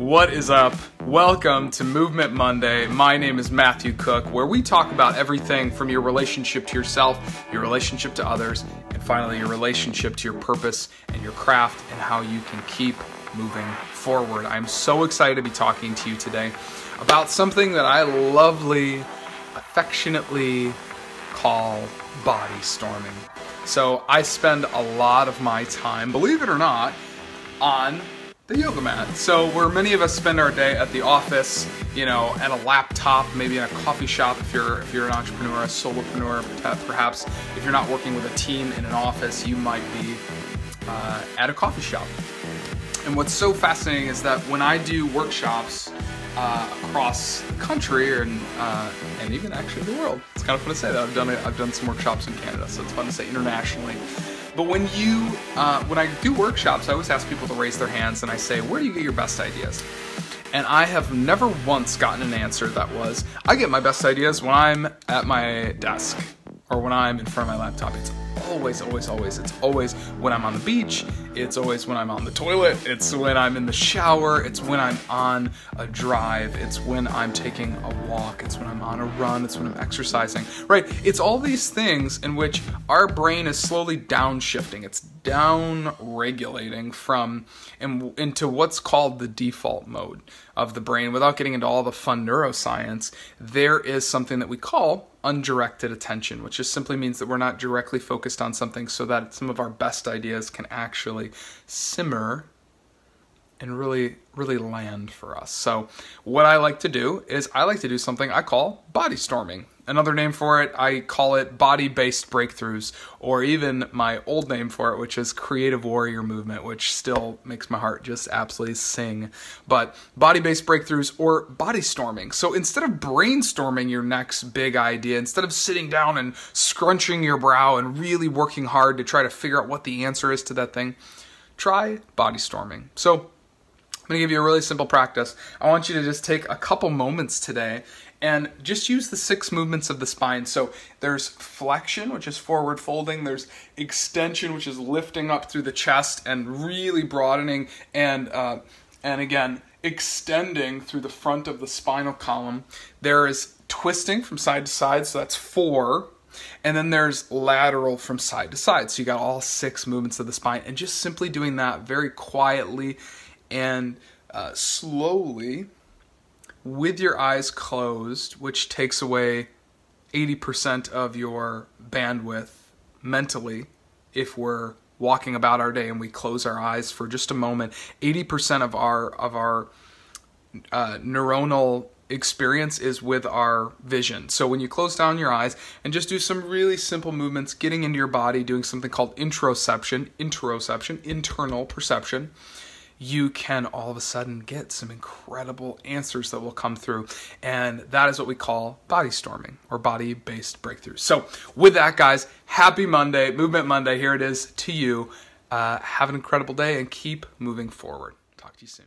What is up? Welcome to Movement Monday. My name is Matthew Cooke, where we talk about everything from your relationship to yourself, your relationship to others, and finally your relationship to your purpose and your craft and how you can keep moving forward. I'm so excited to be talking to you today about something that I lovely, affectionately call body storming. So I spend a lot of my time, believe it or not, on the yoga mat. So where many of us spend our day at the office, you know, at a laptop, maybe in a coffee shop if you're if you're an entrepreneur, a solopreneur, perhaps if you're not working with a team in an office, you might be uh, at a coffee shop. And what's so fascinating is that when I do workshops uh, across the country and uh, and even actually the world, it's kind of fun to say that I've done it. I've done some workshops in Canada, so it's fun to say internationally. But when you, uh, when I do workshops, I always ask people to raise their hands and I say, where do you get your best ideas? And I have never once gotten an answer that was, I get my best ideas when I'm at my desk or when I'm in front of my laptop. It's always, always, always. It's always when I'm on the beach. It's always when I'm on the toilet. It's when I'm in the shower. It's when I'm on a drive. It's when I'm taking a walk. It's when I'm on a run. It's when I'm exercising, right? It's all these things in which our brain is slowly downshifting. It's down regulating from in, into what's called the default mode of the brain. Without getting into all the fun neuroscience, there is something that we call undirected attention, which just simply means that we're not directly focused on something so that some of our best ideas can actually simmer and really, really land for us. So, what I like to do is I like to do something I call body storming. Another name for it, I call it body based breakthroughs, or even my old name for it, which is creative warrior movement, which still makes my heart just absolutely sing. But body based breakthroughs or body storming. So, instead of brainstorming your next big idea, instead of sitting down and scrunching your brow and really working hard to try to figure out what the answer is to that thing, try body storming. So, I'm to give you a really simple practice. I want you to just take a couple moments today and just use the six movements of the spine. So there's flexion, which is forward folding. There's extension, which is lifting up through the chest and really broadening, and uh, and again extending through the front of the spinal column. There is twisting from side to side, so that's four. And then there's lateral from side to side. So you got all six movements of the spine, and just simply doing that very quietly and uh, slowly with your eyes closed, which takes away 80% of your bandwidth mentally if we're walking about our day and we close our eyes for just a moment 80% of our of our uh, neuronal experience is with our vision. So when you close down your eyes and just do some really simple movements getting into your body doing something called interoception interoception internal perception you can all of a sudden get some incredible answers that will come through. And that is what we call body storming or body based breakthroughs. So, with that, guys, happy Monday, Movement Monday. Here it is to you. Uh, have an incredible day and keep moving forward. Talk to you soon.